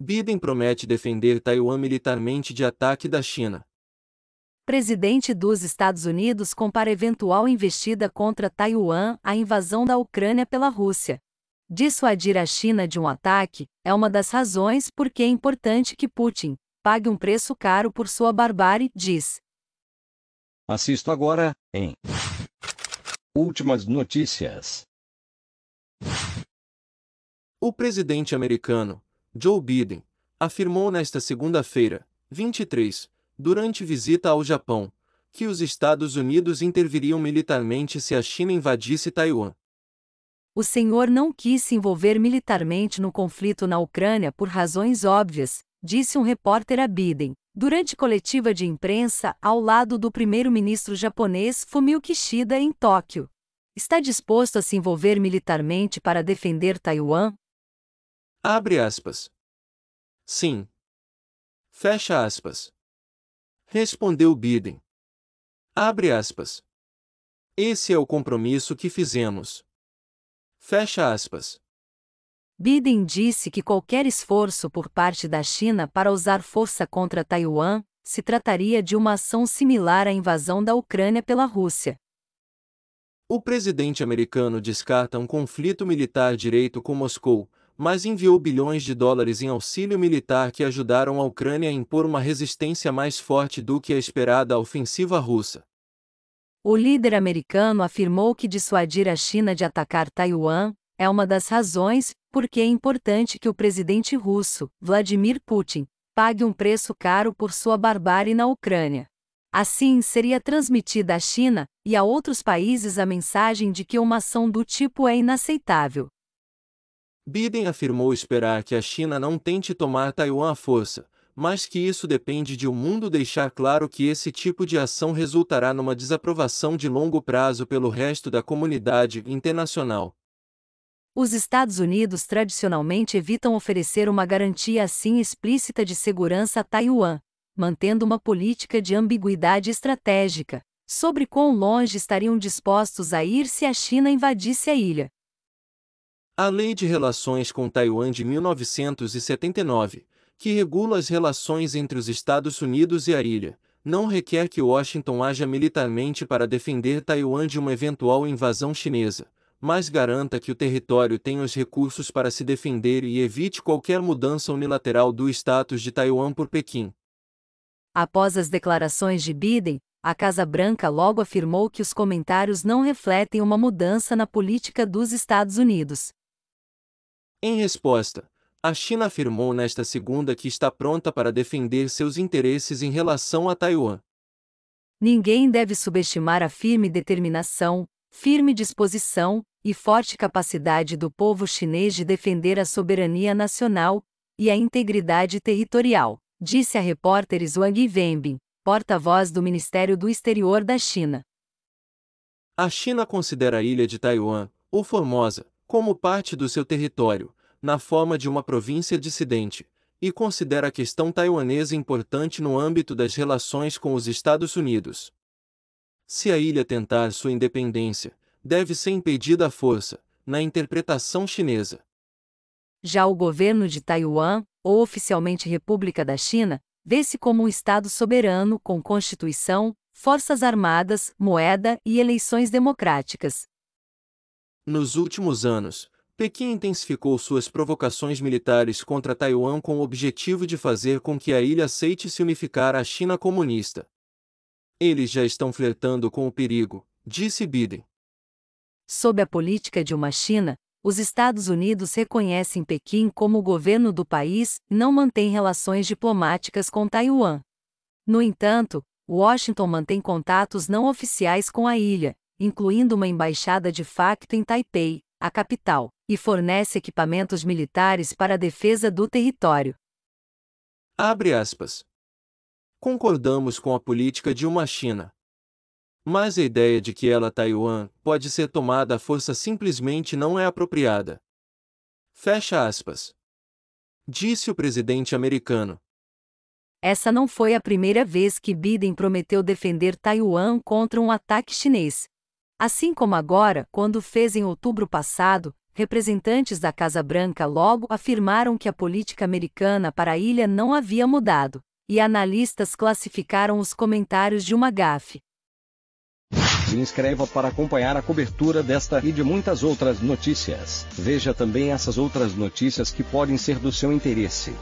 Biden promete defender Taiwan militarmente de ataque da China. Presidente dos Estados Unidos compara eventual investida contra Taiwan à invasão da Ucrânia pela Rússia. Dissuadir a China de um ataque é uma das razões por que é importante que Putin pague um preço caro por sua barbárie, diz. Assisto agora, em Últimas Notícias. O presidente americano, Joe Biden, afirmou nesta segunda-feira, 23, durante visita ao Japão, que os Estados Unidos interviriam militarmente se a China invadisse Taiwan. O senhor não quis se envolver militarmente no conflito na Ucrânia por razões óbvias, disse um repórter a Biden, durante coletiva de imprensa ao lado do primeiro-ministro japonês Fumio Kishida em Tóquio. Está disposto a se envolver militarmente para defender Taiwan? Abre aspas. Sim. Fecha aspas. Respondeu Biden. Abre aspas. Esse é o compromisso que fizemos. Fecha aspas. Biden disse que qualquer esforço por parte da China para usar força contra Taiwan se trataria de uma ação similar à invasão da Ucrânia pela Rússia. O presidente americano descarta um conflito militar direito com Moscou, mas enviou bilhões de dólares em auxílio militar que ajudaram a Ucrânia a impor uma resistência mais forte do que a esperada à ofensiva russa. O líder americano afirmou que dissuadir a China de atacar Taiwan é uma das razões por que é importante que o presidente russo, Vladimir Putin, pague um preço caro por sua barbárie na Ucrânia. Assim, seria transmitida à China e a outros países a mensagem de que uma ação do tipo é inaceitável. Biden afirmou esperar que a China não tente tomar Taiwan à força, mas que isso depende de o mundo deixar claro que esse tipo de ação resultará numa desaprovação de longo prazo pelo resto da comunidade internacional. Os Estados Unidos tradicionalmente evitam oferecer uma garantia assim explícita de segurança a Taiwan, mantendo uma política de ambiguidade estratégica sobre quão longe estariam dispostos a ir se a China invadisse a ilha. A Lei de Relações com Taiwan de 1979, que regula as relações entre os Estados Unidos e a ilha, não requer que Washington haja militarmente para defender Taiwan de uma eventual invasão chinesa, mas garanta que o território tenha os recursos para se defender e evite qualquer mudança unilateral do status de Taiwan por Pequim. Após as declarações de Biden, a Casa Branca logo afirmou que os comentários não refletem uma mudança na política dos Estados Unidos. Em resposta, a China afirmou nesta segunda que está pronta para defender seus interesses em relação a Taiwan. Ninguém deve subestimar a firme determinação, firme disposição e forte capacidade do povo chinês de defender a soberania nacional e a integridade territorial, disse a repórter Wang Wenbin, porta-voz do Ministério do Exterior da China. A China considera a ilha de Taiwan, ou Formosa, como parte do seu território, na forma de uma província dissidente, e considera a questão taiwanesa importante no âmbito das relações com os Estados Unidos. Se a ilha tentar sua independência, deve ser impedida à força, na interpretação chinesa. Já o governo de Taiwan, ou oficialmente República da China, vê-se como um Estado soberano com Constituição, Forças Armadas, moeda e eleições democráticas. Nos últimos anos, Pequim intensificou suas provocações militares contra Taiwan com o objetivo de fazer com que a ilha aceite se unificar à China comunista. Eles já estão flertando com o perigo, disse Biden. Sob a política de uma China, os Estados Unidos reconhecem Pequim como o governo do país e não mantém relações diplomáticas com Taiwan. No entanto, Washington mantém contatos não oficiais com a ilha, incluindo uma embaixada de facto em Taipei, a capital, e fornece equipamentos militares para a defesa do território. Abre aspas. Concordamos com a política de uma China. Mas a ideia de que ela Taiwan pode ser tomada à força simplesmente não é apropriada. Fecha aspas. Disse o presidente americano. Essa não foi a primeira vez que Biden prometeu defender Taiwan contra um ataque chinês. Assim como agora, quando fez em outubro passado, representantes da Casa Branca logo afirmaram que a política americana para a ilha não havia mudado, e analistas classificaram os comentários de uma gafe. Se inscreva para acompanhar a cobertura desta e de muitas outras notícias. Veja também essas outras notícias que podem ser do seu interesse.